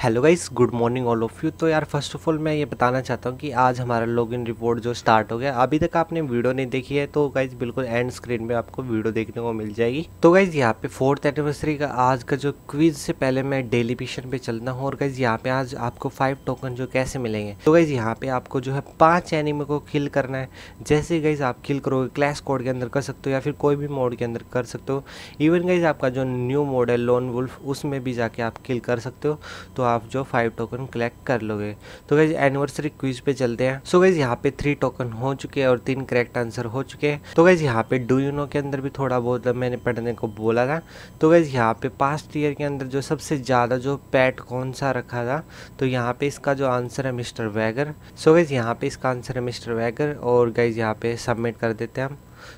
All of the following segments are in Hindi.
Hello guys good morning all of you तो यार फ़र्स्ट ऑफ़ ऑल मैं ये बताना चाहता हूँ कि आज हमारा लॉगिन रिपोर्ट जो स्टार्ट हो गया, अभी तक आपने वीडियो नहीं देखी है तो गाइज़ बिल्कुल एंड स्क्रीन में आपको वीडियो देखने को मिल जाएगी। तो गाइज़ यहाँ पे फोर्थ एनिवर्सरी का आज का जो क्विज से पहले मैं डेली पिशन पे चलता हूँ और गाइज़ यहाँ पे आज आपको फाइव टोकन जो कैसे मिलेंगे। तो गाइज़ यहाँ पे आपको जो है पाँच एनिमे को किल करना है। जैसे गाइज़ आप किल करोगे क्लैश कोड के अंदर कर सकते हो या फिर कोई भी मोड के अंदर कर सकते हो। इवन गाइज़ आपका जो न्यू मोड है लोन वुल्फ उसमें भी जाके आप किल कर सकते हो। तो आप जो फाइव टोकन कलेक्ट कर लोगे। तो गैज एनिवर्सरी क्विज पे चलते हैं। सो गैज यहाँ पे थ्री टोकन हो चुके हैं और तीन करेक्ट आंसर हो चुके हैं। तो गैज यहाँ पे डू यू नो के अंदर भी थोड़ा बहुत मैंने पढ़ने को बोला था। तो गैज यहाँ पे पास्ट ईयर के अंदर जो सबसे ज़्यादा जो पैट कौन सा रखा था तो यहाँ पे इसका जो आंसर है मिस्टर वैगर सो गैज यहाँ पे इसका आंसर है मिस्टर वैगर और गैज यहाँ पे सबमिट कर देते हैं हम।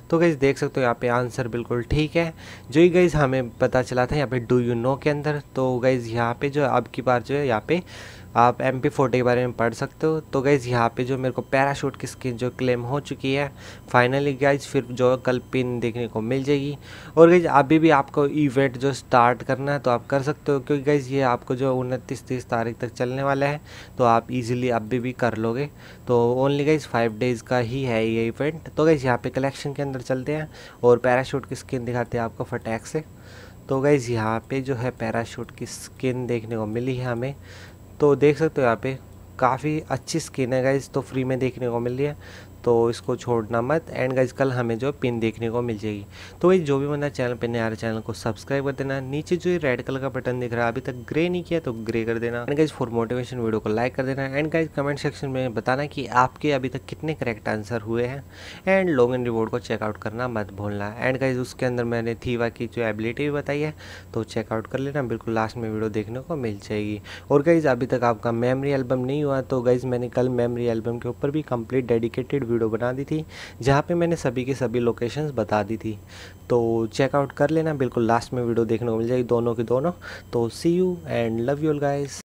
तो गई देख सकते हो यहाँ पे आंसर बिल्कुल ठीक है। जो ही गईज हमें पता चला था यहाँ पे डू यू नो के अंदर तो गईज यहाँ पे जो अब की बार जो है, यहाँ पे आप एम पी फोर्टी के बारे में पढ़ सकते हो। तो गैज़ यहाँ पे जो मेरे को पैराशूट की स्किन जो क्लेम हो चुकी है फाइनली गाइज़ फिर जो कल पिन देखने को मिल जाएगी। और गैज अभी भी आपको इवेंट जो स्टार्ट करना है तो आप कर सकते हो, क्योंकि गैज ये आपको जो उनतीस तीस तारीख तक चलने वाला है तो आप इजीली अभी भी कर लोगे। तो ओनली गाइज़ फाइव डेज़ का ही है ये इवेंट तो गैज यहाँ पे कलेक्शन के अंदर चलते हैं, और पैराशूट की स्किन दिखाते हैं आपको फटैक से। तो गैज़ यहाँ पे जो है पैराशूट की स्किन देखने को मिली है हमें। तो देख सकते हो यहाँ पे काफ़ी अच्छी स्किन है गाइज़ तो फ्री में देखने को मिल रही है। तो इसको छोड़ना मत। एंड गाइज़ कल हमें जो पिन देखने को मिल जाएगी। तो भाई, जो भी बंदा चैनल पे नया चैनल को सब्सक्राइब कर देना। नीचे जो रेड कलर का बटन दिख रहा है, अभी तक ग्रे नहीं किया तो ग्रे कर देना। And guys for motivation video को लाइक कर देना। एंड गाइज़ कमेंट सेक्शन में बताना कि आपके अभी तक कितने करेक्ट आंसर हुए हैं। एंड लॉग इन रिवॉर्ड को चेकआउट करना मत भूलना। एंड गाइज़ उसके अंदर मैंने थीवा की जो एबिलिटी भी बताई है तो चेकआउट कर लेना। बिल्कुल लास्ट में वीडियो देखने को मिल जाएगी। और गाइज़ अभी तक आपका मेमरी एल्बम नहीं हुआ तो गाइज़ मैंने कल मेमरी एल्बम के ऊपर भी कंप्लीट डेडिकेटेड वीडियो बना दी थी, जहाँ पे मैंने सभी की सभी लोकेशंस बता दी थी। तो चेकआउट कर लेना, बिल्कुल लास्ट में वीडियो देखने को मिल जाएगी दोनों की दोनों। तो see you and love you guys